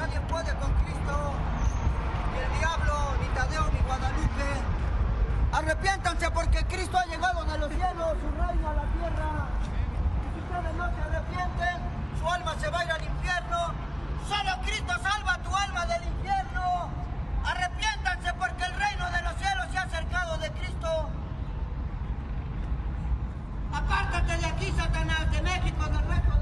Nadie puede con Cristo, ni el diablo, ni Tadeo, ni Guadalupe. Arrepiéntanse porque Cristo ha llegado de los cielos, su reino a la tierra. Y si ustedes no se arrepienten, su alma se va a ir al infierno. Solo Cristo salva tu alma del infierno. Arrepiéntanse porque el reino de los cielos se ha acercado de Cristo. Apártate de aquí, Satanás, de México, del resto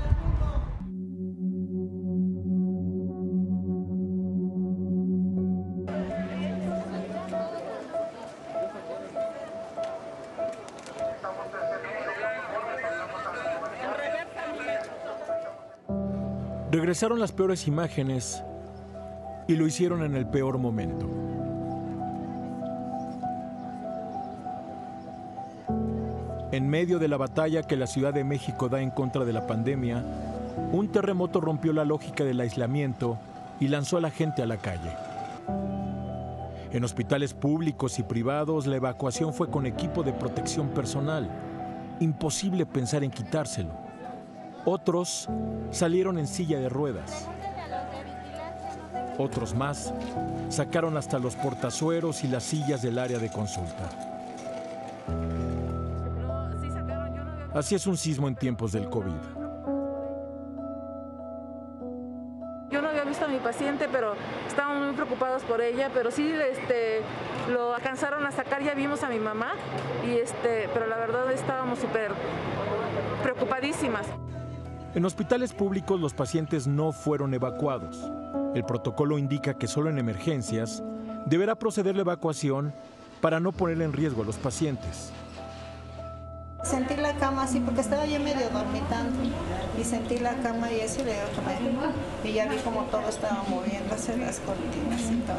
Regresaron las peores imágenes y lo hicieron en el peor momento. En medio de la batalla que la Ciudad de México da en contra de la pandemia, un terremoto rompió la lógica del aislamiento y lanzó a la gente a la calle. En hospitales públicos y privados la evacuación fue con equipo de protección personal. Imposible pensar en quitárselo. Otros salieron en silla de ruedas. Otros más sacaron hasta los portazueros y las sillas del área de consulta. Así es un sismo en tiempos del COVID. Yo no había visto a mi paciente, pero estábamos muy preocupados por ella, pero sí este, lo alcanzaron a sacar, ya vimos a mi mamá, y este, pero la verdad estábamos súper preocupadísimas. En hospitales públicos los pacientes no fueron evacuados. El protocolo indica que solo en emergencias deberá proceder la evacuación para no poner en riesgo a los pacientes. Sentí la cama así porque estaba yo medio dormitando y sentí la cama y eso y le me- y ya vi como todo estaba moviéndose, las cortinas y todo.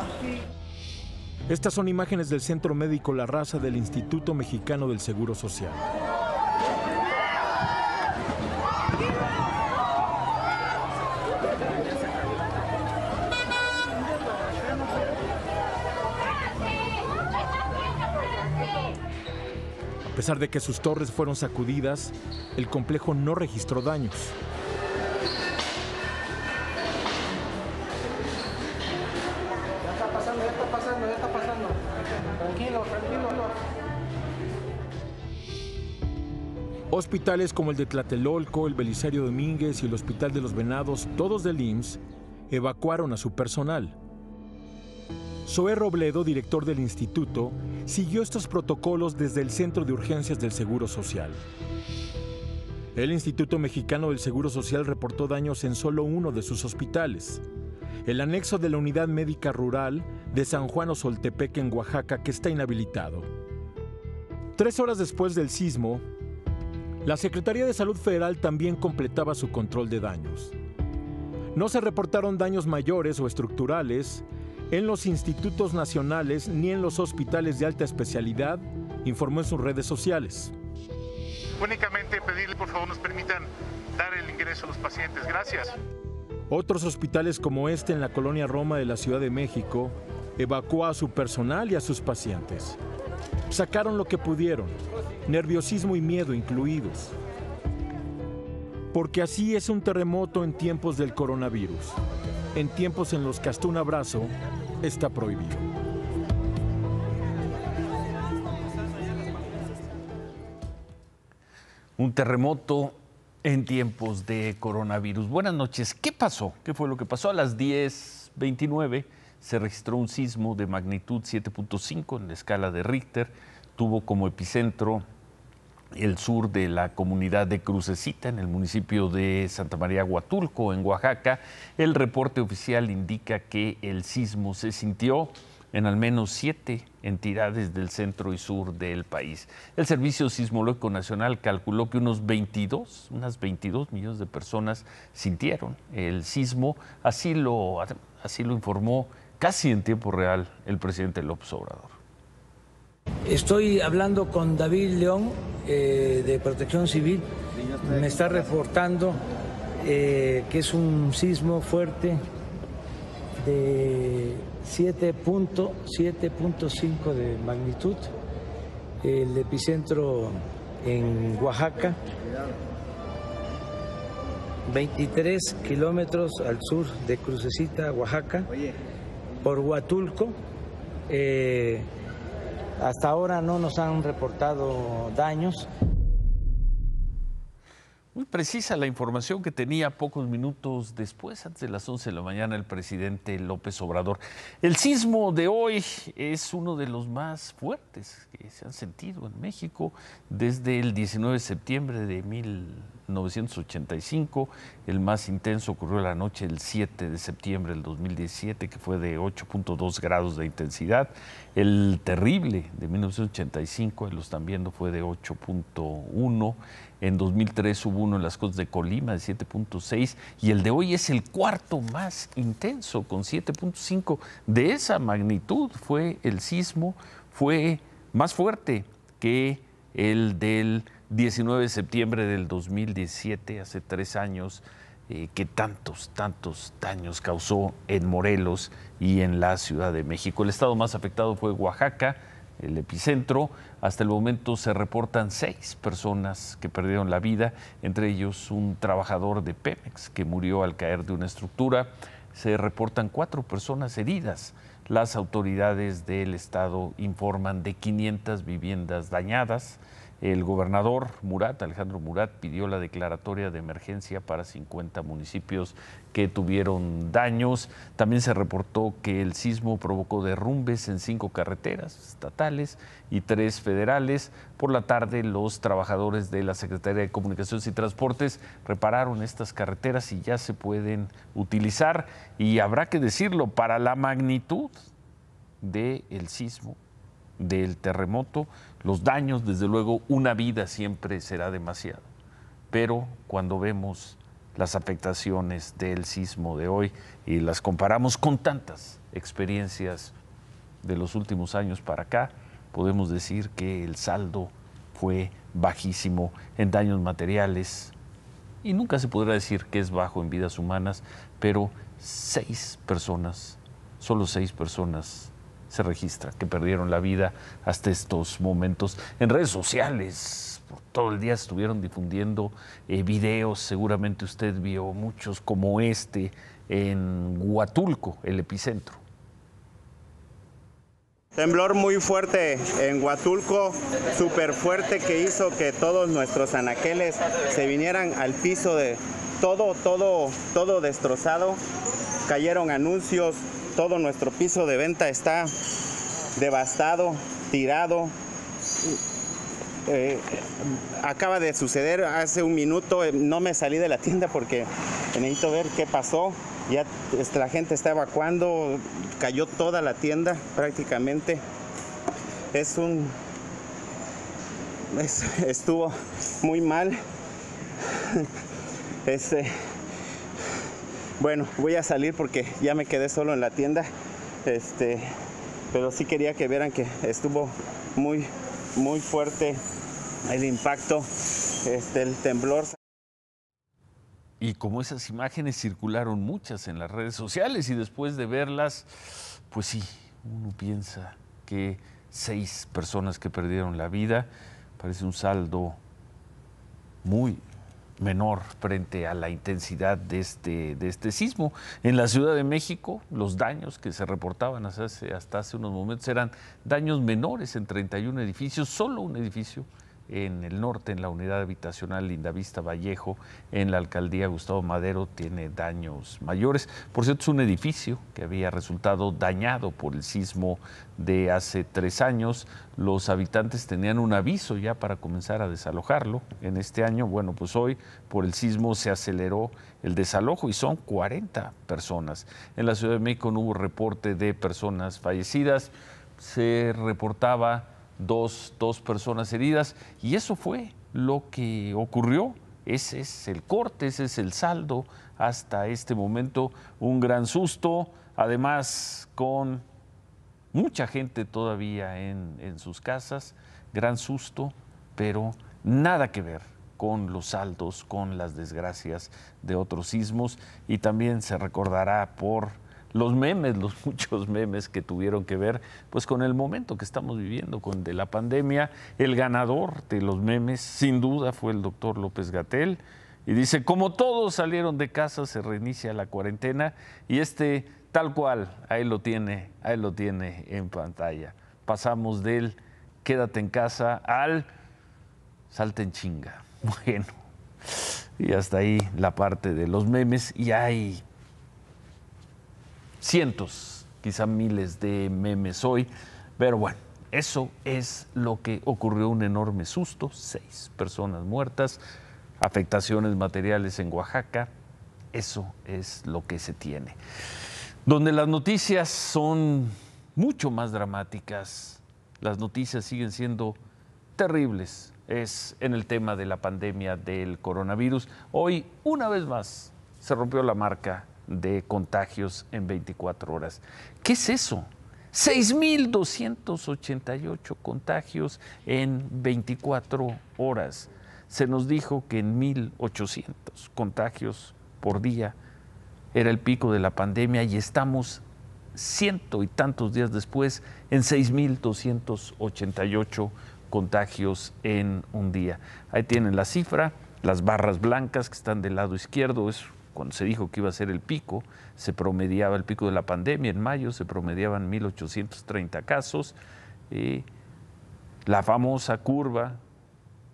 Estas son imágenes del Centro Médico La Raza del Instituto Mexicano del Seguro Social. Pesar de que sus torres fueron sacudidas, el complejo no registró daños. Ya está pasando, ya está pasando, ya está pasando. Tranquilo, tranquilo. Hospitales como el de Tlatelolco, el Belisario Domínguez y el Hospital de los Venados, todos del IMSS, evacuaron a su personal. Zoé Robledo, director del instituto, siguió estos protocolos desde el Centro de Urgencias del Seguro Social. El Instituto Mexicano del Seguro Social reportó daños en solo uno de sus hospitales, el anexo de la Unidad Médica Rural de San Juan Osoltepec en Oaxaca, que está inhabilitado. Tres horas después del sismo, la Secretaría de Salud Federal también completaba su control de daños. No se reportaron daños mayores o estructurales en los institutos nacionales ni en los hospitales de alta especialidad, informó en sus redes sociales. Únicamente pedirle por favor nos permitan dar el ingreso a los pacientes. Gracias. Otros hospitales como este en la colonia Roma de la Ciudad de México evacuó a su personal y a sus pacientes. Sacaron lo que pudieron, nerviosismo y miedo incluidos. Porque así es un terremoto en tiempos del coronavirus, en tiempos en los que hasta un abrazo está prohibido. Un terremoto en tiempos de coronavirus. Buenas noches. ¿Qué pasó? ¿Qué fue lo que pasó? A las 10.29 se registró un sismo de magnitud 7.5 en la escala de Richter. Tuvo como epicentro el sur de la comunidad de Crucecita, en el municipio de Santa María Huatulco, en Oaxaca. El reporte oficial indica que el sismo se sintió en al menos siete entidades del centro y sur del país. El Servicio Sismológico Nacional calculó que unos 22, unas 22 millones de personas sintieron el sismo. Así lo, así lo informó casi en tiempo real el presidente López Obrador. Estoy hablando con David León eh, de Protección Civil. Me está reportando eh, que es un sismo fuerte de 7.7.5 de magnitud. El epicentro en Oaxaca. 23 kilómetros al sur de Crucecita, Oaxaca, por Huatulco. Eh, hasta ahora no nos han reportado daños. Muy precisa la información que tenía pocos minutos después, antes de las 11 de la mañana, el presidente López Obrador. El sismo de hoy es uno de los más fuertes que se han sentido en México desde el 19 de septiembre de 1985. El más intenso ocurrió la noche del 7 de septiembre del 2017, que fue de 8.2 grados de intensidad. El terrible de 1985, lo están viendo, fue de 8.1. En 2003 hubo uno en las costas de Colima de 7.6 y el de hoy es el cuarto más intenso con 7.5. De esa magnitud fue el sismo, fue más fuerte que el del 19 de septiembre del 2017, hace tres años, eh, que tantos, tantos daños causó en Morelos y en la Ciudad de México. El estado más afectado fue Oaxaca, el epicentro. Hasta el momento se reportan seis personas que perdieron la vida, entre ellos un trabajador de Pemex que murió al caer de una estructura. Se reportan cuatro personas heridas. Las autoridades del estado informan de 500 viviendas dañadas. El gobernador Murat, Alejandro Murat, pidió la declaratoria de emergencia para 50 municipios que tuvieron daños. También se reportó que el sismo provocó derrumbes en cinco carreteras estatales y tres federales. Por la tarde, los trabajadores de la Secretaría de Comunicaciones y Transportes repararon estas carreteras y ya se pueden utilizar. Y habrá que decirlo, para la magnitud del sismo, del terremoto, los daños, desde luego, una vida siempre será demasiado. Pero cuando vemos las afectaciones del sismo de hoy y las comparamos con tantas experiencias de los últimos años para acá, podemos decir que el saldo fue bajísimo en daños materiales y nunca se podrá decir que es bajo en vidas humanas, pero seis personas, solo seis personas se registra que perdieron la vida hasta estos momentos. En redes sociales, todo el día estuvieron difundiendo eh, videos, seguramente usted vio muchos como este en Huatulco, el epicentro. Temblor muy fuerte en Huatulco, súper fuerte que hizo que todos nuestros anaqueles se vinieran al piso de todo, todo, todo destrozado. Cayeron anuncios, todo nuestro piso de venta está devastado, tirado. Eh, acaba de suceder hace un minuto, eh, no me salí de la tienda porque necesito ver qué pasó. Ya la gente está evacuando, cayó toda la tienda prácticamente. Es un. estuvo muy mal. Este, bueno, voy a salir porque ya me quedé solo en la tienda. Este, pero sí quería que vieran que estuvo muy, muy fuerte el impacto, este, el temblor. Y como esas imágenes circularon muchas en las redes sociales y después de verlas, pues sí, uno piensa que seis personas que perdieron la vida, parece un saldo muy, menor frente a la intensidad de este, de este sismo. En la Ciudad de México, los daños que se reportaban hasta hace, hasta hace unos momentos eran daños menores en 31 edificios, solo un edificio en el norte, en la unidad habitacional Lindavista Vallejo, en la alcaldía Gustavo Madero, tiene daños mayores. Por cierto, es un edificio que había resultado dañado por el sismo de hace tres años. Los habitantes tenían un aviso ya para comenzar a desalojarlo. En este año, bueno, pues hoy por el sismo se aceleró el desalojo y son 40 personas. En la Ciudad de México no hubo reporte de personas fallecidas. Se reportaba dos, personas heridas y eso fue lo que ocurrió. Ese es el corte, ese es el saldo hasta este momento. Un gran susto, además con mucha gente todavía en, en, sus casas, gran susto, pero nada que ver con los saldos, con las desgracias de otros sismos y también se recordará por los memes, los muchos memes que tuvieron que ver pues con el momento que estamos viviendo con de la pandemia. El ganador de los memes sin duda fue el doctor López Gatel Y dice, como todos salieron de casa, se reinicia la cuarentena y este tal cual, ahí lo tiene, ahí lo tiene en pantalla. Pasamos del quédate en casa al salte en chinga. Bueno, y hasta ahí la parte de los memes y hay cientos, quizá miles de memes hoy, pero bueno, eso es lo que ocurrió, un enorme susto, seis personas muertas, afectaciones materiales en Oaxaca, eso es lo que se tiene. Donde las noticias son mucho más dramáticas, las noticias siguen siendo terribles, es en el tema de la pandemia del coronavirus. Hoy, una vez más, se rompió la marca de contagios en 24 horas. ¿Qué es eso? 6.288 contagios en 24 horas. Se nos dijo que en 1.800 contagios por día era el pico de la pandemia y estamos ciento y tantos días después en 6.288 contagios en un día. Ahí tienen la cifra, las barras blancas que están del lado izquierdo, es cuando se dijo que iba a ser el pico, se promediaba el pico de la pandemia en mayo, se promediaban 1.830 casos. y la famosa curva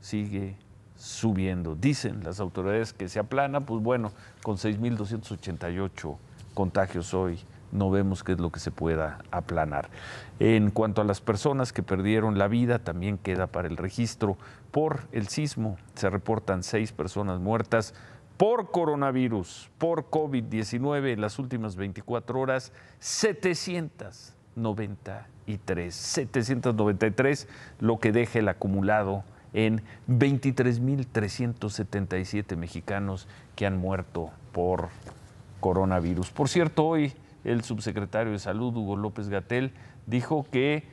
sigue subiendo. Dicen las autoridades que se aplana, pues bueno, con 6.288 contagios hoy no vemos qué es lo que se pueda aplanar. En cuanto a las personas que perdieron la vida, también queda para el registro por el sismo. Se reportan seis personas muertas por coronavirus, por COVID-19 en las últimas 24 horas, 793. 793, lo que deja el acumulado en 23.377 mexicanos que han muerto por coronavirus. Por cierto, hoy el subsecretario de Salud, Hugo López Gatel, dijo que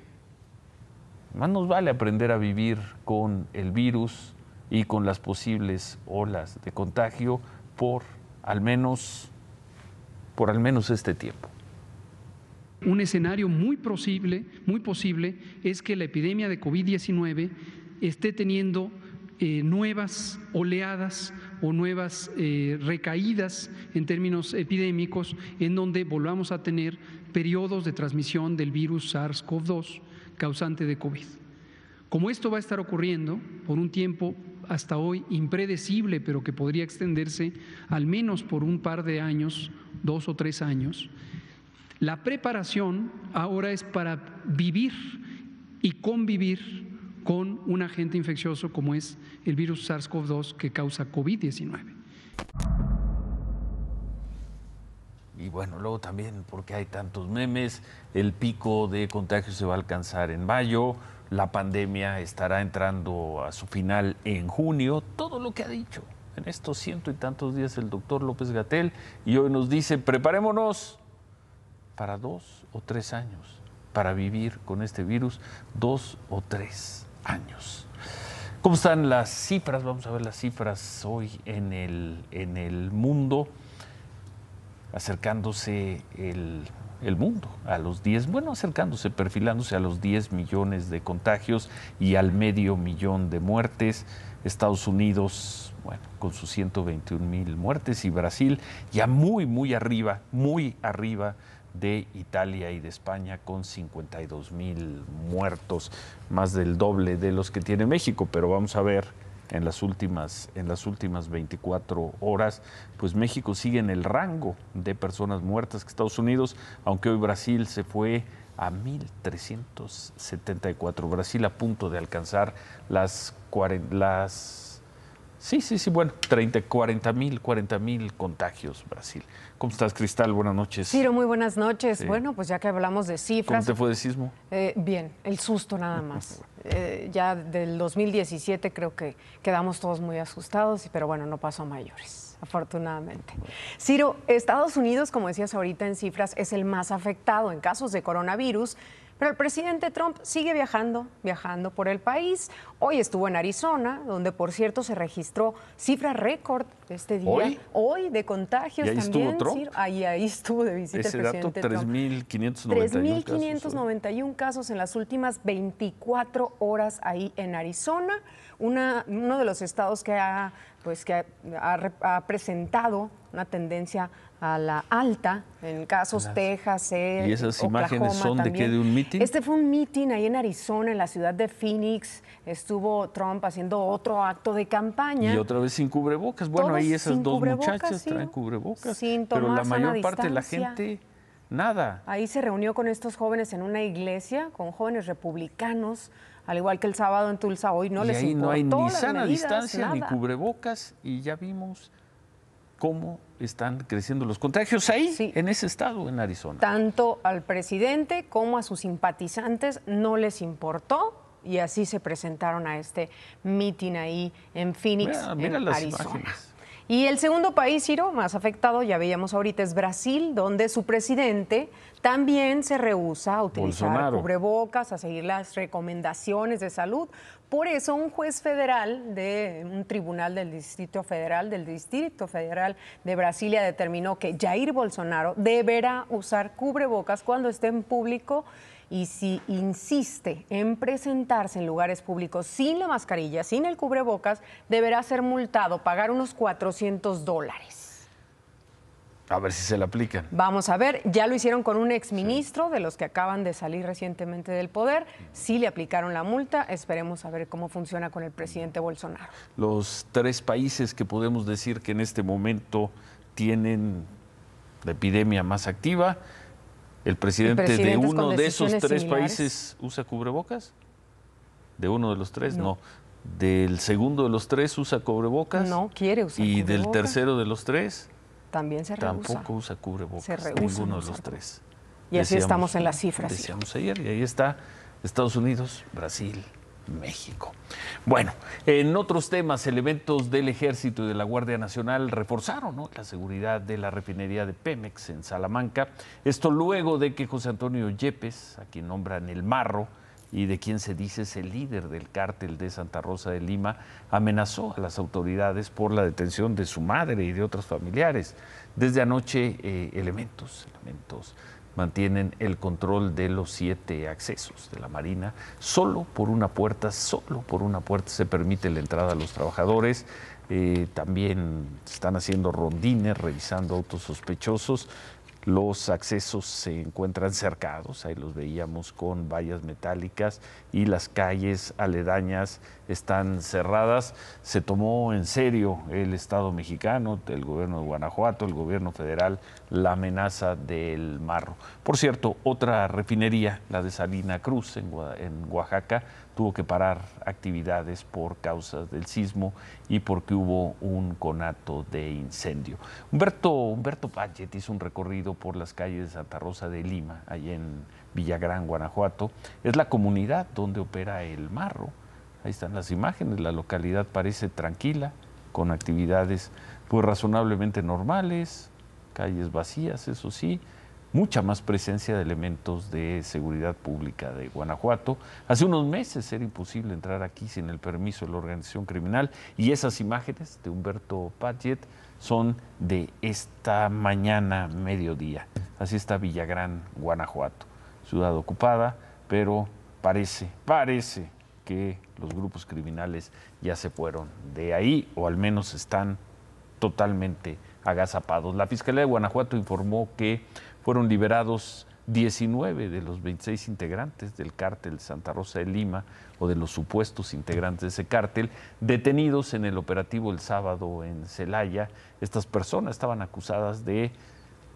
más nos vale aprender a vivir con el virus y con las posibles olas de contagio por al menos por al menos este tiempo. Un escenario muy posible, muy posible es que la epidemia de COVID-19 esté teniendo eh, nuevas oleadas o nuevas eh, recaídas en términos epidémicos, en donde volvamos a tener periodos de transmisión del virus SARS-CoV-2 causante de COVID. Como esto va a estar ocurriendo por un tiempo hasta hoy impredecible, pero que podría extenderse al menos por un par de años, dos o tres años, la preparación ahora es para vivir y convivir con un agente infeccioso como es el virus SARS-CoV-2 que causa COVID-19. Y bueno, luego también, porque hay tantos memes, el pico de contagios se va a alcanzar en mayo, la pandemia estará entrando a su final en junio, todo lo que ha dicho en estos ciento y tantos días el doctor López Gatel, y hoy nos dice, preparémonos para dos o tres años, para vivir con este virus, dos o tres años. ¿Cómo están las cifras? Vamos a ver las cifras hoy en el, en el mundo, acercándose el, el mundo a los 10, bueno, acercándose, perfilándose a los 10 millones de contagios y al medio millón de muertes. Estados Unidos, bueno, con sus 121 mil muertes y Brasil ya muy, muy arriba, muy arriba de Italia y de España con 52 mil muertos, más del doble de los que tiene México, pero vamos a ver en las últimas en las últimas 24 horas, pues México sigue en el rango de personas muertas que Estados Unidos, aunque hoy Brasil se fue a 1374. Brasil a punto de alcanzar las las Sí, sí, sí, bueno, 30, 40 mil, 40 mil contagios, Brasil. ¿Cómo estás, Cristal? Buenas noches. Ciro, muy buenas noches. Bueno, pues ya que hablamos de cifras. ¿Cómo te fue de sismo? Eh, bien, el susto nada más. Eh, ya del 2017 creo que quedamos todos muy asustados, pero bueno, no pasó a mayores, afortunadamente. Ciro, Estados Unidos, como decías ahorita en cifras, es el más afectado en casos de coronavirus. Pero el presidente Trump sigue viajando, viajando por el país. Hoy estuvo en Arizona, donde por cierto se registró cifra récord este día. ¿Hoy? de contagios ¿Y ahí también. Estuvo Trump? Ahí, ahí estuvo de visita Ese el dato, presidente 3.591 3.591 casos en las últimas 24 horas ahí en Arizona. una, uno de los estados que ha, pues, que ha, ha presentado una tendencia a la alta, en casos Texas, eh, ¿Y esas imágenes son de qué? ¿De un mitin? Este fue un mitin ahí en Arizona, en la ciudad de Phoenix. Estuvo Trump haciendo otro acto de campaña. Y otra vez sin cubrebocas. Bueno, ahí esas dos muchachas traen cubrebocas. Sin pero la mayor parte de la gente, nada. Ahí se reunió con estos jóvenes en una iglesia, con jóvenes republicanos al igual que el sábado en Tulsa, hoy no y les ahí no hay ni sana distancia ni cubrebocas y ya vimos cómo están creciendo los contagios ahí, en ese estado, en Arizona. Tanto al presidente como a sus simpatizantes no les importó y así se presentaron a este meeting ahí en Phoenix, en Arizona. Y el segundo país, Ciro, más afectado, ya veíamos ahorita, es Brasil, donde su presidente también se rehúsa a utilizar cubrebocas, a seguir las recomendaciones de salud. Por eso un juez federal de un tribunal del Distrito Federal, del Distrito Federal de Brasilia, determinó que Jair Bolsonaro deberá usar cubrebocas cuando esté en público y si insiste en presentarse en lugares públicos sin la mascarilla, sin el cubrebocas, deberá ser multado, pagar unos 400 dólares. A ver si se le aplican. Vamos a ver, ya lo hicieron con un exministro de los que acaban de salir recientemente del poder. Sí le aplicaron la multa. Esperemos a ver cómo funciona con el presidente Bolsonaro. Los tres países que podemos decir que en este momento tienen la epidemia más activa ¿El presidente, de uno de esos tres países usa cubrebocas? ¿De uno de los tres? No. ¿Del segundo de los tres usa cubrebocas? No, quiere usar ¿Y del tercero de los tres? También se rehúsa. Tampoco usa cubrebocas. Se rehúsa ninguno de los tres. Y así estamos en las cifras. Decíamos ayer, y ahí está Estados Unidos, Brasil, México. Bueno, en otros temas, elementos del Ejército y de la Guardia Nacional reforzaron la seguridad de la refinería de Pemex en Salamanca. Esto luego de que José Antonio Yepes, a quien nombran el Marro, y de quien se dice es el líder del cártel de Santa Rosa de Lima, amenazó a las autoridades por la detención de su madre y de otros familiares. Desde anoche, eh, elementos, elementos mantienen el control de los siete accesos de la Marina. Solo por una puerta, solo por una puerta se permite la entrada a los trabajadores. Eh, también están haciendo rondines, revisando autos sospechosos. Los accesos se encuentran cercados, ahí los veíamos con vallas metálicas y las calles aledañas están cerradas. Se tomó en serio el Estado mexicano, el gobierno de Guanajuato, el gobierno federal, la amenaza del marro. Por cierto, otra refinería, la de Salina Cruz en Oaxaca, tuvo que parar actividades por causas del sismo y porque hubo un conato de incendio. Humberto, Humberto hizo un recorrido por las calles de Santa Rosa de Lima, allí en Villagrán, Guanajuato. Es la comunidad donde opera el marro. Ahí están las imágenes, la localidad parece tranquila, con actividades pues razonablemente normales, calles vacías, eso sí, mucha más presencia de elementos de seguridad pública de Guanajuato. Hace unos meses era imposible entrar aquí sin el permiso de la organización criminal y esas imágenes de Humberto Padget son de esta mañana mediodía. Así está Villagrán, Guanajuato, ciudad ocupada, pero parece, parece que los grupos criminales ya se fueron de ahí o al menos están totalmente agazapados. La Fiscalía de Guanajuato informó que fueron liberados 19 de los 26 integrantes del cártel Santa Rosa de Lima o de los supuestos integrantes de ese cártel detenidos en el operativo el sábado en Celaya. Estas personas estaban acusadas de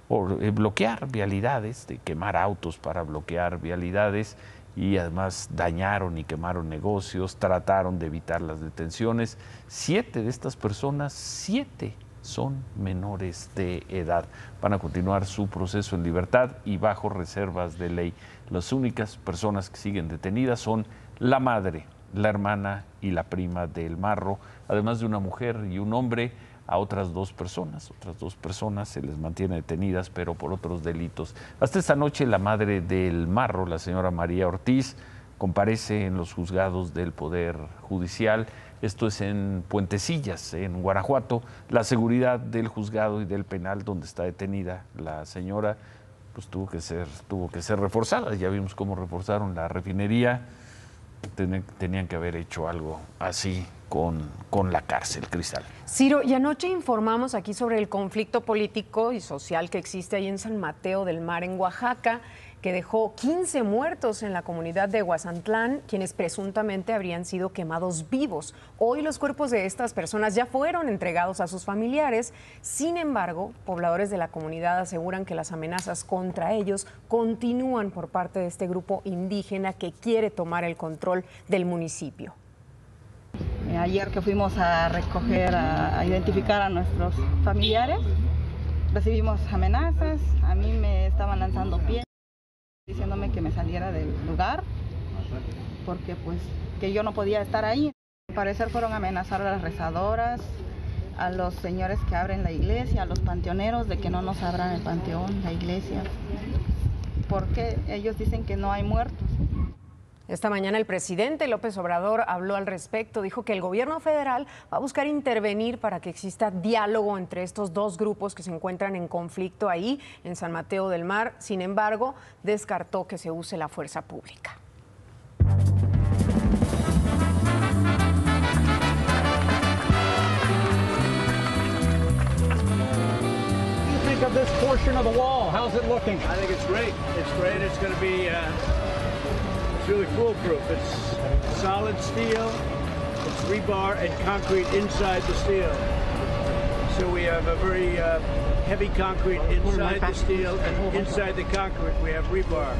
eh, bloquear vialidades, de quemar autos para bloquear vialidades y además dañaron y quemaron negocios, trataron de evitar las detenciones. Siete de estas personas, siete son menores de edad. Van a continuar su proceso en libertad y bajo reservas de ley. Las únicas personas que siguen detenidas son la madre, la hermana y la prima del marro, además de una mujer y un hombre. A otras dos personas, otras dos personas se les mantiene detenidas, pero por otros delitos. Hasta esta noche la madre del marro, la señora María Ortiz, comparece en los juzgados del Poder Judicial esto es en Puentecillas, en Guanajuato. La seguridad del juzgado y del penal donde está detenida la señora, pues tuvo que ser, tuvo que ser reforzada. Ya vimos cómo reforzaron la refinería. tenían que haber hecho algo así con, con la cárcel, Cristal. Ciro, y anoche informamos aquí sobre el conflicto político y social que existe ahí en San Mateo del Mar, en Oaxaca que dejó 15 muertos en la comunidad de Huazantlán, quienes presuntamente habrían sido quemados vivos. Hoy los cuerpos de estas personas ya fueron entregados a sus familiares. Sin embargo, pobladores de la comunidad aseguran que las amenazas contra ellos continúan por parte de este grupo indígena que quiere tomar el control del municipio. Eh, ayer que fuimos a recoger, a, identificar a nuestros familiares, recibimos amenazas, a mí me estaban lanzando piedras diciéndome que me saliera del lugar porque pues que yo no podía estar ahí. Al parecer fueron a amenazar a las rezadoras, a los señores que abren la iglesia, a los panteoneros de que no nos abran el panteón, la iglesia, porque ellos dicen que no hay muertos. Esta mañana el presidente López Obrador habló al respecto, dijo que el gobierno federal va a buscar intervenir para que exista diálogo entre estos dos grupos que se encuentran en conflicto ahí en San Mateo del Mar. Sin embargo, descartó que se use la fuerza pública. It's really foolproof. It's solid steel, it's rebar and concrete inside the steel. So we have a very uh, heavy concrete inside the steel and inside the concrete we have rebar.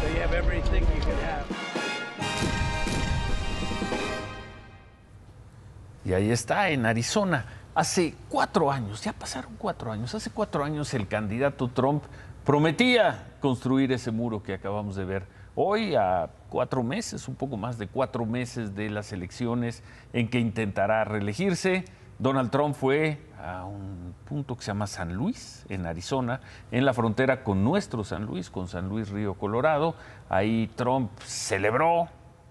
So you have everything you can have. Y ahí está, en Arizona. Hace cuatro años, ya pasaron cuatro años, hace cuatro años el candidato Trump prometía construir ese muro que acabamos de ver Hoy, a cuatro meses, un poco más de cuatro meses de las elecciones en que intentará reelegirse, Donald Trump fue a un punto que se llama San Luis, en Arizona, en la frontera con nuestro San Luis, con San Luis Río Colorado. Ahí Trump celebró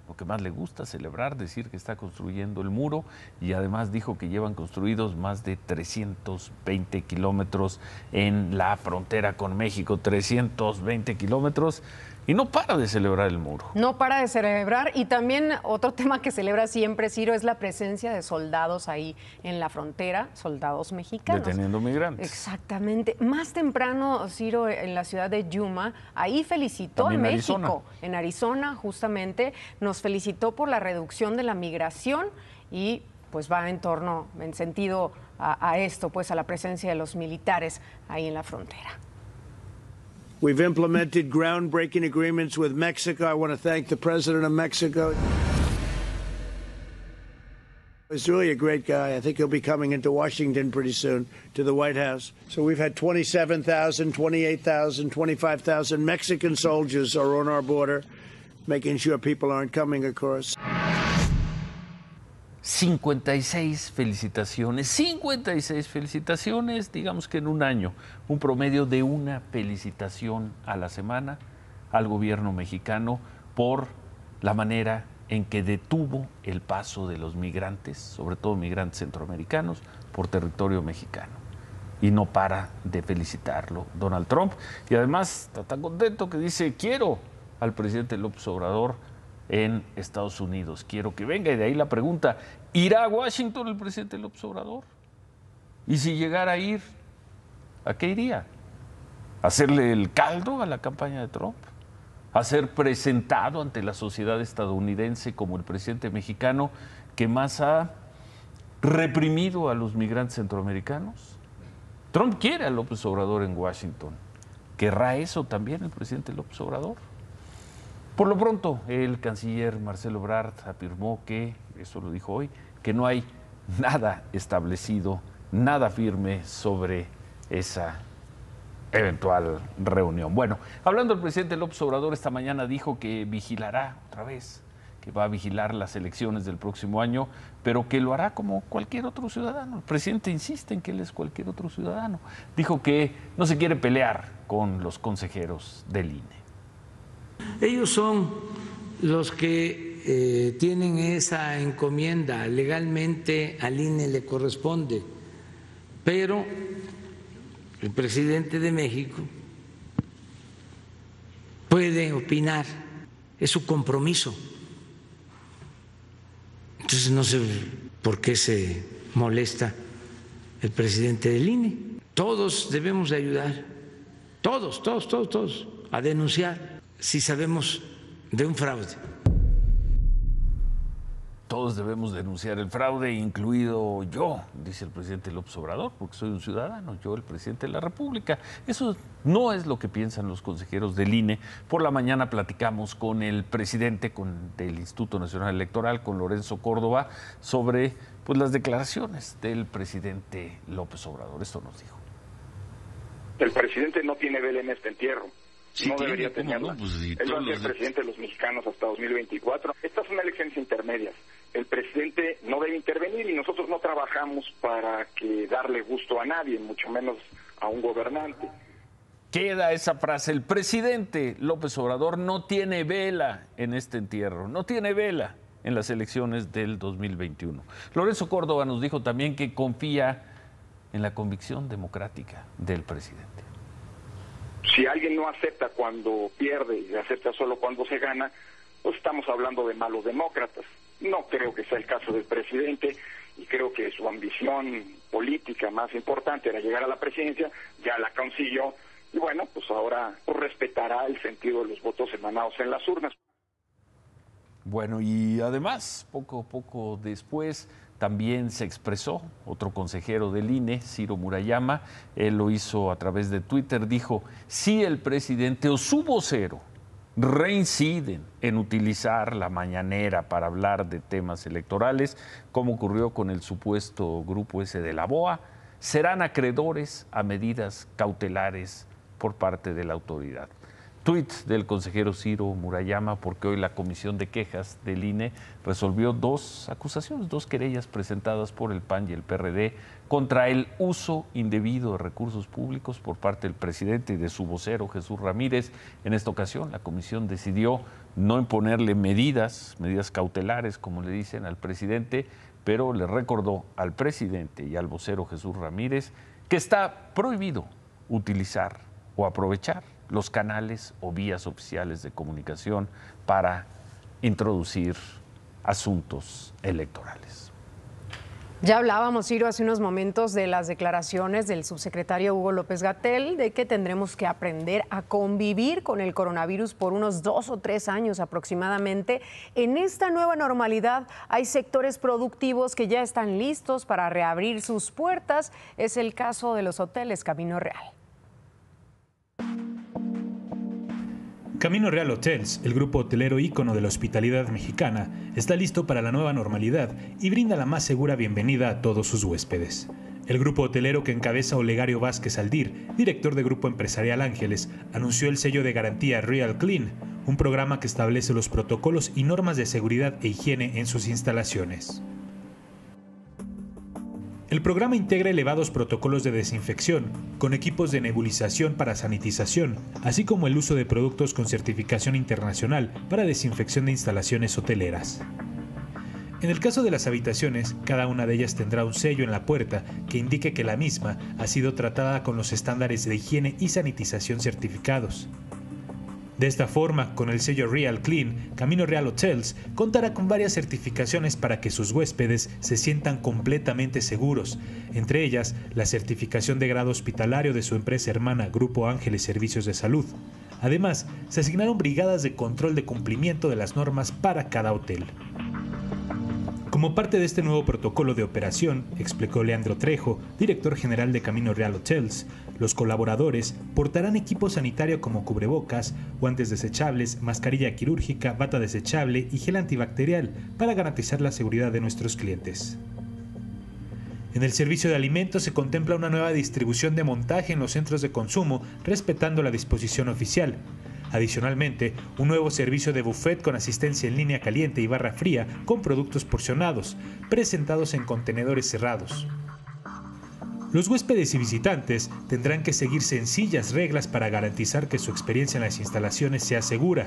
lo que más le gusta celebrar, decir que está construyendo el muro y además dijo que llevan construidos más de 320 kilómetros en la frontera con México, 320 kilómetros y no para de celebrar el muro. No para de celebrar. Y también otro tema que celebra siempre Ciro es la presencia de soldados ahí en la frontera, soldados mexicanos. Deteniendo migrantes. Exactamente. Más temprano, Ciro, en la ciudad de Yuma, ahí felicitó a México, en Arizona justamente, nos felicitó por la reducción de la migración y pues va en torno, en sentido a, a esto, pues a la presencia de los militares ahí en la frontera. We've implemented groundbreaking agreements with Mexico. I want to thank the president of Mexico. He's really a great guy. I think he'll be coming into Washington pretty soon to the White House. So we've had 27,000, 28,000, 25,000 Mexican soldiers are on our border, making sure people aren't coming across. 56 felicitaciones, 56 felicitaciones, digamos que en un año, un promedio de una felicitación a la semana al gobierno mexicano por la manera en que detuvo el paso de los migrantes, sobre todo migrantes centroamericanos, por territorio mexicano. Y no para de felicitarlo Donald Trump. Y además está tan contento que dice, quiero al presidente López Obrador en Estados Unidos. Quiero que venga y de ahí la pregunta, ¿irá a Washington el presidente López Obrador? Y si llegara a ir, ¿a qué iría? ¿Hacerle el caldo a la campaña de Trump? ¿A ser presentado ante la sociedad estadounidense como el presidente mexicano que más ha reprimido a los migrantes centroamericanos? Trump quiere a López Obrador en Washington. ¿Querrá eso también el presidente López Obrador? Por lo pronto, el canciller Marcelo Brard afirmó que, eso lo dijo hoy, que no hay nada establecido, nada firme sobre esa eventual reunión. Bueno, hablando del presidente López Obrador, esta mañana dijo que vigilará otra vez, que va a vigilar las elecciones del próximo año, pero que lo hará como cualquier otro ciudadano. El presidente insiste en que él es cualquier otro ciudadano. Dijo que no se quiere pelear con los consejeros del INE. Ellos son los que eh, tienen esa encomienda, legalmente al INE le corresponde, pero el presidente de México puede opinar, es su compromiso. Entonces no sé por qué se molesta el presidente del INE. Todos debemos de ayudar, todos, todos, todos, todos, a denunciar si sabemos de un fraude. Todos debemos denunciar el fraude, incluido yo, dice el presidente López Obrador, porque soy un ciudadano, yo el presidente de la República. Eso no es lo que piensan los consejeros del INE. Por la mañana platicamos con el presidente con, del Instituto Nacional Electoral, con Lorenzo Córdoba, sobre pues, las declaraciones del presidente López Obrador. Esto nos dijo. El presidente no tiene vela en este entierro. Sí no debería ¿cómo tenerla. no? Pues, Él va todos a ser los- presidente de los mexicanos hasta 2024. Estas son elecciones intermedias. El presidente no debe intervenir y nosotros no trabajamos para que darle gusto a nadie, mucho menos a un gobernante. Queda esa frase. El presidente López Obrador no tiene vela en este entierro, no tiene vela en las elecciones del 2021. Lorenzo Córdoba nos dijo también que confía en la convicción democrática del presidente. Si alguien no acepta cuando pierde y acepta solo cuando se gana, pues estamos hablando de malos demócratas. No creo que sea el caso del presidente y creo que su ambición política más importante era llegar a la presidencia, ya la consiguió y bueno, pues ahora pues, respetará el sentido de los votos emanados en las urnas. Bueno, y además, poco poco después también se expresó otro consejero del INE, Ciro Murayama, él lo hizo a través de Twitter, dijo, si el presidente o su vocero reinciden en utilizar la mañanera para hablar de temas electorales, como ocurrió con el supuesto grupo ese de la BOA, serán acreedores a medidas cautelares por parte de la autoridad. Tweet del consejero Ciro Murayama, porque hoy la Comisión de Quejas del INE resolvió dos acusaciones, dos querellas presentadas por el PAN y el PRD contra el uso indebido de recursos públicos por parte del presidente y de su vocero Jesús Ramírez. En esta ocasión, la comisión decidió no imponerle medidas, medidas cautelares, como le dicen al presidente, pero le recordó al presidente y al vocero Jesús Ramírez que está prohibido utilizar o aprovechar los canales o vías oficiales de comunicación para introducir asuntos electorales. Ya hablábamos, Ciro, hace unos momentos de las declaraciones del subsecretario Hugo López Gatel de que tendremos que aprender a convivir con el coronavirus por unos dos o tres años aproximadamente. En esta nueva normalidad hay sectores productivos que ya están listos para reabrir sus puertas. Es el caso de los hoteles Camino Real. Camino Real Hotels, el grupo hotelero ícono de la hospitalidad mexicana, está listo para la nueva normalidad y brinda la más segura bienvenida a todos sus huéspedes. El grupo hotelero que encabeza Olegario Vázquez Aldir, director de Grupo Empresarial Ángeles, anunció el sello de garantía Real Clean, un programa que establece los protocolos y normas de seguridad e higiene en sus instalaciones. El programa integra elevados protocolos de desinfección, con equipos de nebulización para sanitización, así como el uso de productos con certificación internacional para desinfección de instalaciones hoteleras. En el caso de las habitaciones, cada una de ellas tendrá un sello en la puerta que indique que la misma ha sido tratada con los estándares de higiene y sanitización certificados. De esta forma, con el sello Real Clean, Camino Real Hotels contará con varias certificaciones para que sus huéspedes se sientan completamente seguros, entre ellas la certificación de grado hospitalario de su empresa hermana Grupo Ángeles Servicios de Salud. Además, se asignaron brigadas de control de cumplimiento de las normas para cada hotel. Como parte de este nuevo protocolo de operación, explicó Leandro Trejo, director general de Camino Real Hotels, los colaboradores portarán equipo sanitario como cubrebocas, guantes desechables, mascarilla quirúrgica, bata desechable y gel antibacterial para garantizar la seguridad de nuestros clientes. En el servicio de alimentos se contempla una nueva distribución de montaje en los centros de consumo, respetando la disposición oficial. Adicionalmente, un nuevo servicio de buffet con asistencia en línea caliente y barra fría con productos porcionados, presentados en contenedores cerrados. Los huéspedes y visitantes tendrán que seguir sencillas reglas para garantizar que su experiencia en las instalaciones sea segura.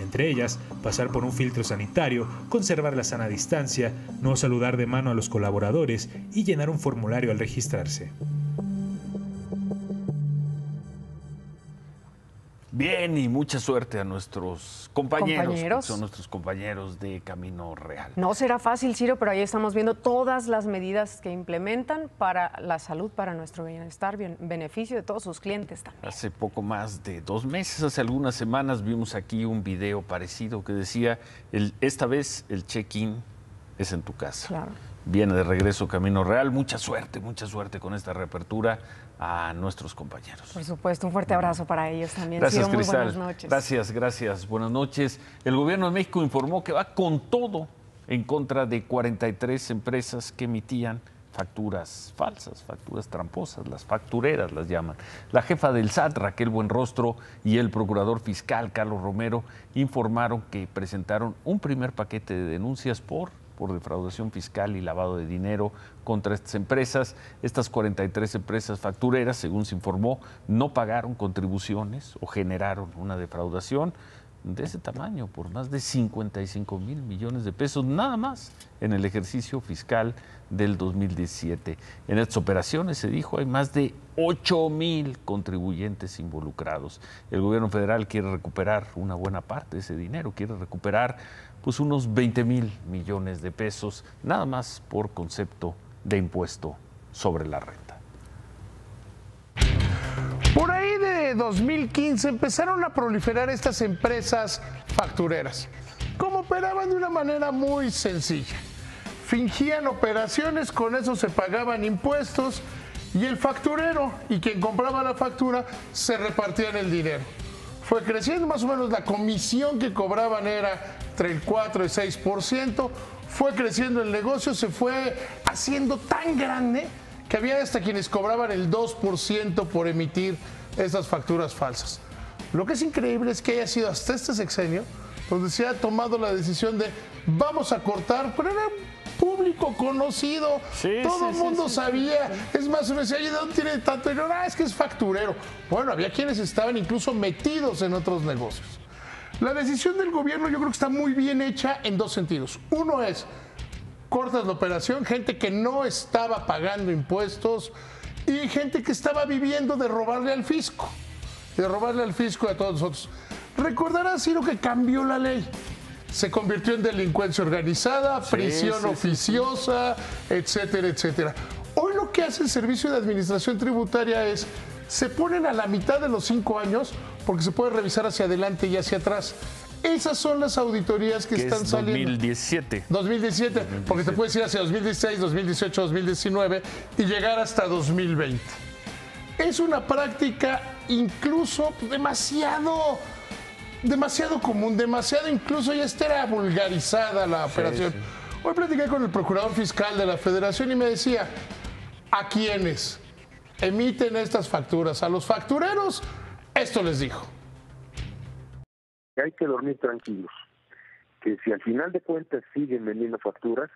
Entre ellas, pasar por un filtro sanitario, conservar la sana distancia, no saludar de mano a los colaboradores y llenar un formulario al registrarse. Bien, y mucha suerte a nuestros compañeros, Compañeros. son nuestros compañeros de Camino Real. No será fácil, Ciro, pero ahí estamos viendo todas las medidas que implementan para la salud, para nuestro bienestar, bien- beneficio de todos sus clientes también. Hace poco más de dos meses, hace algunas semanas, vimos aquí un video parecido que decía, el, esta vez el check-in es en tu casa. Claro. Viene de regreso Camino Real. Mucha suerte, mucha suerte con esta reapertura a nuestros compañeros. Por supuesto, un fuerte abrazo para ellos también. Gracias, muy Cristal. buenas noches. Gracias, gracias. Buenas noches. El gobierno de México informó que va con todo en contra de 43 empresas que emitían facturas falsas, facturas tramposas, las factureras las llaman. La jefa del SAT, Raquel Buenrostro, y el procurador fiscal, Carlos Romero, informaron que presentaron un primer paquete de denuncias por por defraudación fiscal y lavado de dinero contra estas empresas. Estas 43 empresas factureras, según se informó, no pagaron contribuciones o generaron una defraudación de ese tamaño por más de 55 mil millones de pesos, nada más en el ejercicio fiscal del 2017. En estas operaciones, se dijo, hay más de 8 mil contribuyentes involucrados. El gobierno federal quiere recuperar una buena parte de ese dinero, quiere recuperar pues unos 20 mil millones de pesos, nada más por concepto de impuesto sobre la renta. Por ahí de 2015 empezaron a proliferar estas empresas factureras. Como operaban de una manera muy sencilla. Fingían operaciones, con eso se pagaban impuestos y el facturero y quien compraba la factura se repartían el dinero. Fue creciendo más o menos la comisión que cobraban era entre el 4 y 6%. Fue creciendo el negocio, se fue haciendo tan grande que había hasta quienes cobraban el 2% por emitir esas facturas falsas. Lo que es increíble es que haya sido hasta este sexenio donde se ha tomado la decisión de vamos a cortar, pero era público conocido, todo el mundo sí, sabía, es más, uno decía, "Oye, ¿de dónde tiene tanto dinero? Ah, es que es facturero. Bueno, había quienes estaban incluso metidos en otros negocios. La decisión del gobierno yo creo que está muy bien hecha en dos sentidos. Uno es, cortas la operación, gente que no estaba pagando impuestos y gente que estaba viviendo de robarle al fisco, de robarle al fisco a todos nosotros. Recordarás, Ciro, que cambió la ley. Se convirtió en delincuencia organizada, Sí, prisión sí, sí, oficiosa, etcétera, etcétera. Hoy lo que hace el Servicio de Administración Tributaria es, se ponen a la mitad de los cinco años porque se puede revisar hacia adelante y hacia atrás. Esas son las auditorías que, Que están es saliendo. 2017. 2017, porque te puedes ir hacia 2016, 2018, 2019 y llegar hasta 2020. Es una práctica incluso demasiado, demasiado común, demasiado incluso ya estará vulgarizada la operación. Hoy platiqué con el procurador fiscal de la federación y me decía, ¿a quiénes emiten estas facturas? A los factureros, esto les dijo. hay que dormir tranquilos, que si al final de cuentas siguen vendiendo facturas,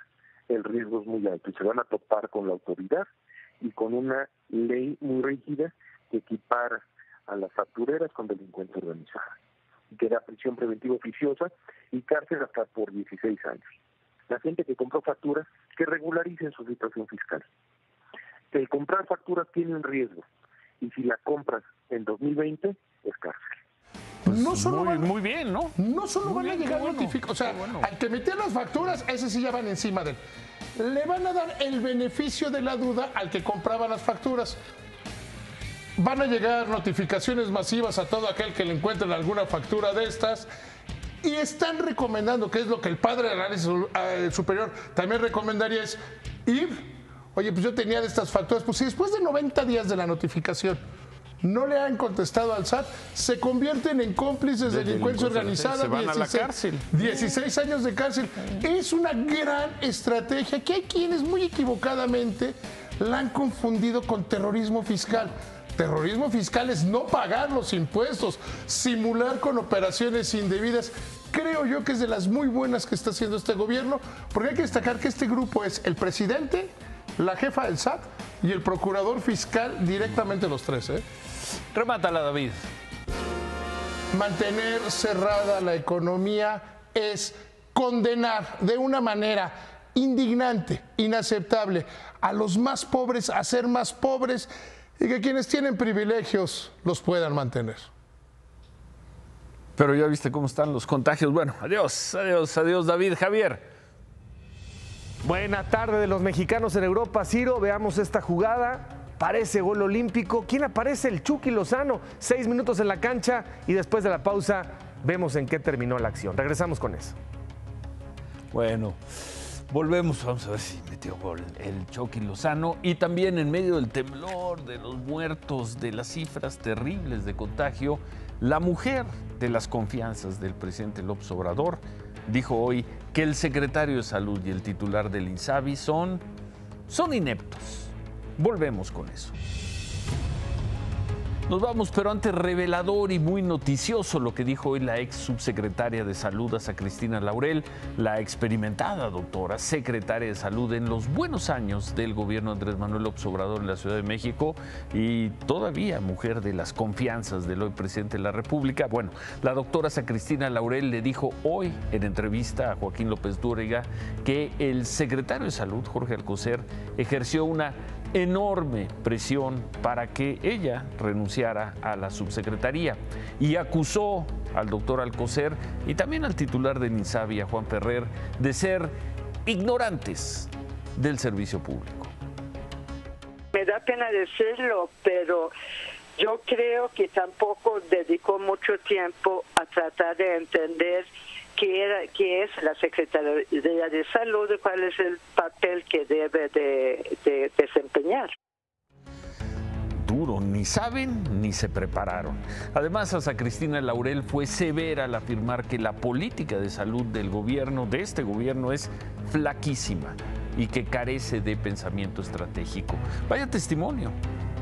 el riesgo es muy alto y se van a topar con la autoridad y con una ley muy rígida que equipara a las factureras con delincuencia organizada, que da prisión preventiva oficiosa y cárcel hasta por 16 años. La gente que compró facturas, que regularicen su situación fiscal. El comprar facturas tiene un riesgo y si la compras en 2020 es cárcel. no solo muy, van, muy bien, ¿no? No solo Muy van a llegar bueno, notificaciones, o sea, bueno. al que metió las facturas, ese sí ya van encima de él. Le van a dar el beneficio de la duda al que compraba las facturas. Van a llegar notificaciones masivas a todo aquel que le encuentren alguna factura de estas. Y están recomendando, que es lo que el padre de análisis eh, superior también recomendaría, es ir, oye, pues yo tenía de estas facturas, pues si después de 90 días de la notificación no le han contestado al SAT, se convierten en cómplices de De delincuencia organizada. se van a la cárcel. 16 años de cárcel. Es una gran estrategia que hay quienes muy equivocadamente la han confundido con terrorismo fiscal. Terrorismo fiscal es no pagar los impuestos, simular con operaciones indebidas. Creo yo que es de las muy buenas que está haciendo este gobierno, porque hay que destacar que este grupo es el presidente, la jefa del SAT y el procurador fiscal, directamente los tres. ¿eh? Remátala, David. mantener cerrada la economía es condenar de una manera indignante, inaceptable, a los más pobres a ser más pobres y que quienes tienen privilegios los puedan mantener. Pero ya viste cómo están los contagios. Bueno, adiós, adiós, adiós, David. Javier. Buena tarde de los mexicanos en Europa. Ciro, veamos esta jugada. Parece gol olímpico. ¿Quién aparece? El Chucky Lozano. Seis minutos en la cancha y después de la pausa vemos en qué terminó la acción. Regresamos con eso. Bueno, volvemos. Vamos a ver si metió gol el Chucky Lozano. Y también en medio del temblor, de los muertos, de las cifras terribles de contagio, la mujer de las confianzas del presidente López Obrador dijo hoy que el secretario de Salud y el titular del INSABI son, son ineptos. Volvemos con eso. Nos vamos, pero antes revelador y muy noticioso lo que dijo hoy la ex subsecretaria de Salud, a Cristina Laurel, la experimentada doctora secretaria de Salud en los buenos años del gobierno Andrés Manuel López Obrador en la Ciudad de México y todavía mujer de las confianzas del hoy presidente de la República. Bueno, la doctora Cristina Laurel le dijo hoy en entrevista a Joaquín López Dúrega que el secretario de Salud, Jorge Alcocer, ejerció una enorme presión para que ella renunciara a la subsecretaría y acusó al doctor Alcocer y también al titular de NINSABI, a Juan Ferrer, de ser ignorantes del servicio público. Me da pena decirlo, pero yo creo que tampoco dedicó mucho tiempo a tratar de entender qué es la Secretaría de Salud, cuál es el papel que debe de, desempeñar duro, ni saben ni se prepararon. Además, hasta Cristina Laurel fue severa al afirmar que la política de salud del gobierno, de este gobierno, es flaquísima y que carece de pensamiento estratégico. Vaya testimonio,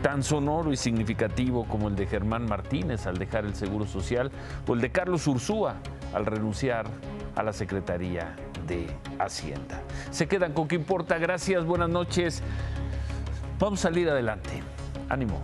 tan sonoro y significativo como el de Germán Martínez al dejar el Seguro Social o el de Carlos Ursúa al renunciar a la Secretaría de Hacienda. Se quedan con qué importa. Gracias, buenas noches. Vamos a salir adelante. Ánimo.